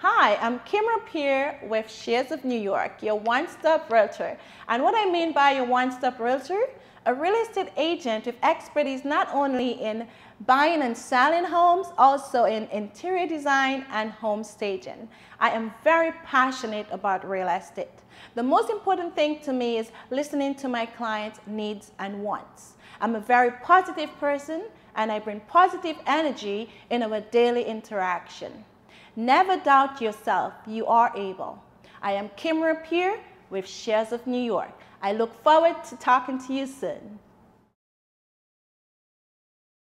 Hi, I'm Kimra Pierre with Shares of New York, your one-stop realtor. And what I mean by your one-stop realtor, a real estate agent with expertise not only in buying and selling homes, also in interior design and home staging. I am very passionate about real estate. The most important thing to me is listening to my clients' needs and wants. I'm a very positive person and I bring positive energy in our daily interaction. Never doubt yourself, you are able. I am Kimra Pierre with Shares of New York. I look forward to talking to you soon.